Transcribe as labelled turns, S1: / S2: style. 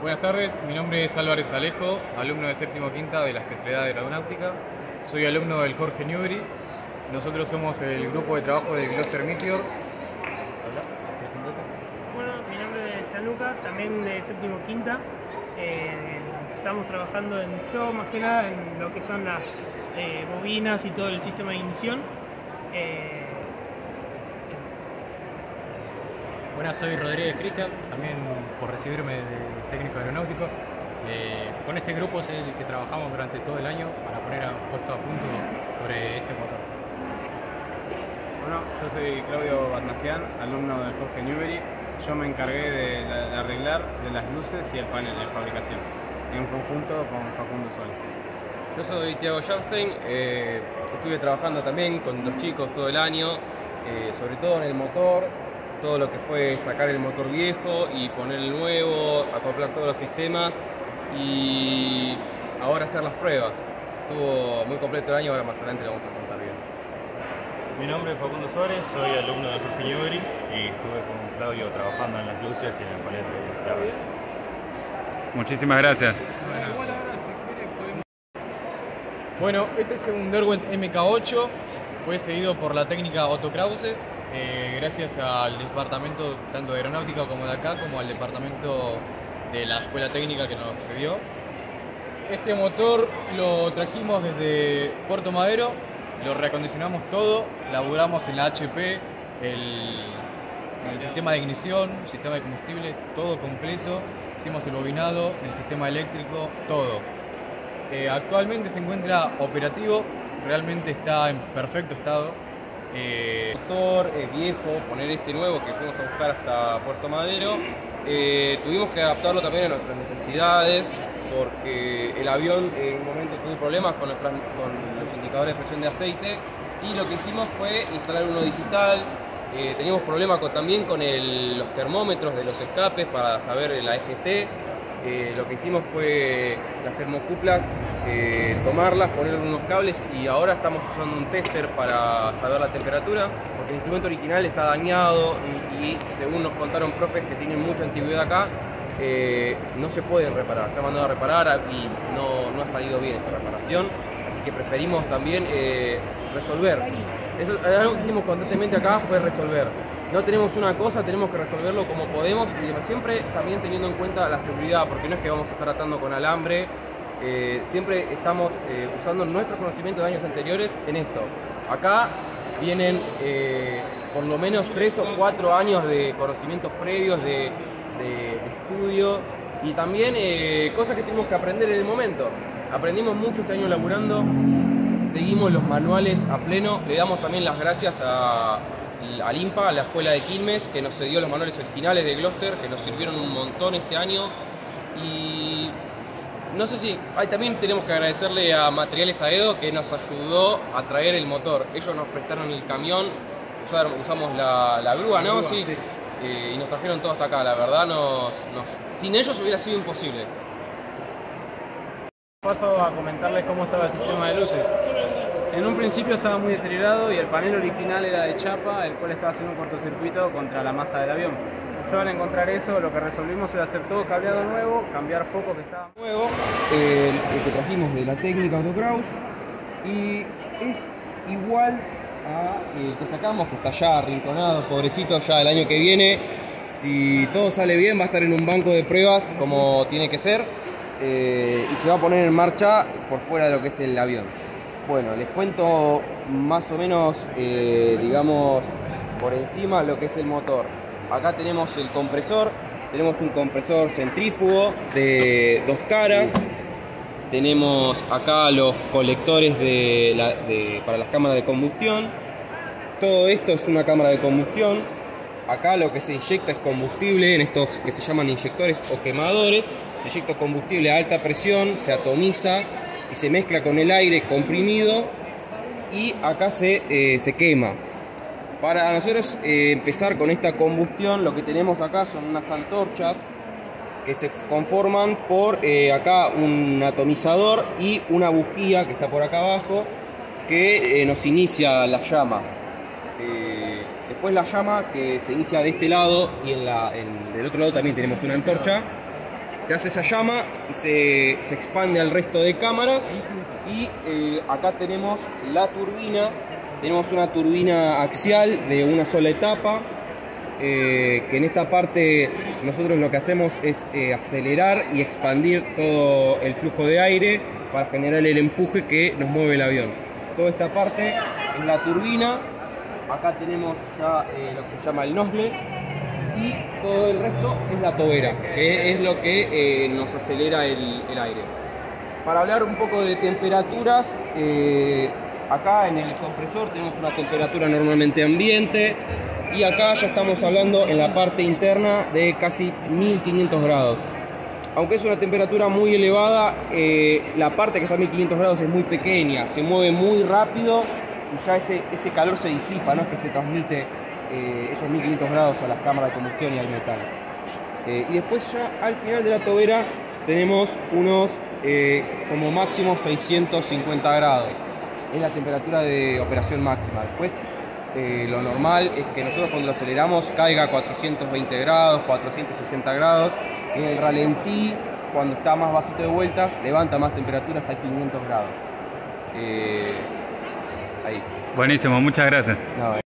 S1: Buenas tardes, mi nombre es Álvarez Alejo, alumno de séptimo quinta de la especialidad de aeronáutica. Soy alumno del Jorge Newbery. Nosotros somos el grupo de trabajo de Gloucester Meteor. Hola.
S2: Bueno, mi nombre es Gianluca, también de séptimo quinta. Eh, estamos trabajando en yo, más que nada, en lo que son las eh, bobinas y todo el sistema de ignición. Eh,
S1: Buenas, soy Rodríguez Cristian, también por recibirme de técnico aeronáutico. Eh, con este grupo es el que trabajamos durante todo el año para poner a, puesto a punto sobre este motor.
S3: Bueno, yo soy Claudio Batnagian, alumno del Jorge Newbery. Yo me encargué de, la- de arreglar de las luces y el panel de fabricación, en conjunto con Facundo Suárez.
S4: Yo soy Tiago Jarstein, eh, estuve trabajando también con los chicos todo el año, eh, sobre todo en el motor, todo lo que fue sacar el motor viejo y poner el nuevo, acoplar todos los sistemas y ahora hacer las pruebas. Estuvo muy completo el año, ahora más adelante lo vamos a contar bien.
S5: Mi nombre es Facundo Suárez, soy alumno de Jorge Newbery y estuve con Claudio trabajando en las luces y en el panel de clave.
S3: Muchísimas gracias.
S1: Bueno, este es un Derwent MK8, fue seguido por la técnica Otto Krause, eh, gracias al departamento tanto de aeronáutica como de acá, como al departamento de la escuela técnica que nos cedió. Este motor lo trajimos desde Puerto Madero, lo reacondicionamos todo, laburamos en HP, el, el sistema de ignición, sistema de combustible, todo completo, hicimos el bobinado, el sistema eléctrico, todo. Eh, actualmente se encuentra operativo, realmente está en perfecto estado. Eh,
S4: motor eh, viejo, poner este nuevo que fuimos a buscar hasta Puerto Madero. Eh, tuvimos que adaptarlo también a nuestras necesidades porque el avión en un momento tuvo problemas con, los indicadores de presión de aceite y lo que hicimos fue instalar uno digital. Eh, teníamos problemas también con los termómetros de los escapes para saber la EGT. Eh, lo que hicimos fue las termocuplas, eh, tomarlas, poner unos cables y ahora estamos usando un tester para saber la temperatura, porque el instrumento original está dañado y, y según nos contaron profes que tienen mucha antigüedad acá, eh, no se pueden reparar, se ha mandado a reparar y no, no ha salido bien esa reparación, así que preferimos también eh, resolver. Eso es algo que hicimos constantemente acá, fue resolver. No tenemos una cosa, tenemos que resolverlo como podemos y siempre también teniendo en cuenta la seguridad, porque no es que vamos a estar atando con alambre, eh, siempre estamos eh, usando nuestros conocimientos de años anteriores en esto. Acá vienen eh, por lo menos tres o cuatro años de conocimientos previos, de, estudio y también eh, cosas que tuvimos que aprender en el momento. Aprendimos mucho este año laburando, seguimos los manuales a pleno, le damos también las gracias a, al IMPA, a la escuela de Quilmes, que nos cedió los manuales originales de Gloucester, que nos sirvieron un montón este año. No sé si, también tenemos que agradecerle a Materiales Aedo que nos ayudó a traer el motor. Ellos nos prestaron el camión, usaron- usamos la, la grúa, ¿no? sí. Eh, y nos trajeron todo hasta acá, la verdad, nos, nos- sin ellos hubiera sido imposible.
S3: Paso a comentarles cómo estaba el sistema de luces. En un principio estaba muy deteriorado y el panel original era de chapa, el cual estaba haciendo un cortocircuito contra la masa del avión. Yo al encontrar eso, lo que resolvimos era hacer todo cableado nuevo, cambiar focos que estaban
S4: nuevo, el, que trajimos de la técnica Otto Kraus, y es igual a el que sacamos, que está ya arrinconado, pobrecito, ya el año que viene, si todo sale bien, va a estar en un banco de pruebas como tiene que ser, eh, y se va a poner en marcha por fuera de lo que es el avión. Bueno, les cuento más o menos, eh, digamos, por encima lo que es el motor. Acá tenemos el compresor, tenemos un compresor centrífugo de dos caras, tenemos acá los colectores la- de- para las cámaras de combustión. Todo esto es una cámara de combustión. Acá lo que se inyecta es combustible en estos que se llaman inyectores o quemadores. Se inyecta combustible a alta presión, se atomiza y se mezcla con el aire comprimido y acá se, eh, se quema. Para nosotros eh, empezar con esta combustión, lo que tenemos acá son unas antorchas que se conforman por eh, acá un atomizador y una bujía que está por acá abajo que nos inicia la llama. Después la llama que se inicia de este lado y en la, del otro lado también tenemos una antorcha se hace esa llama y se, se expande al resto de cámaras. Y eh, acá tenemos la turbina. Tenemos una turbina axial de una sola etapa. eh, que en esta parte nosotros lo que hacemos es eh, acelerar y expandir todo el flujo de aire para generar el empuje que nos mueve el avión. Toda esta parte es la turbina. Acá tenemos ya eh, lo que se llama el nozzle y todo el resto es la tobera, que es lo que eh, nos acelera el, aire. Para hablar un poco de temperaturas, eh, acá en el compresor tenemos una temperatura normalmente ambiente y acá ya estamos hablando en la parte interna de casi 1500 grados. Aunque es una temperatura muy elevada, la parte que está a 1500 grados es muy pequeña, se mueve muy rápido y ya ese, ese calor se disipa, no que se transmite eh, esos 1500 grados a las cámaras de combustión y al metal. Eh, y después ya al final de la tobera tenemos unos eh, como máximo 650 grados. Es la temperatura de operación máxima. Después eh, lo normal es que nosotros cuando lo aceleramos caiga a 420 grados, 460 grados. En el ralentí, cuando está más bajito de vueltas, levanta más temperatura hasta 500 grados.
S5: Buenísimo, muchas gracias.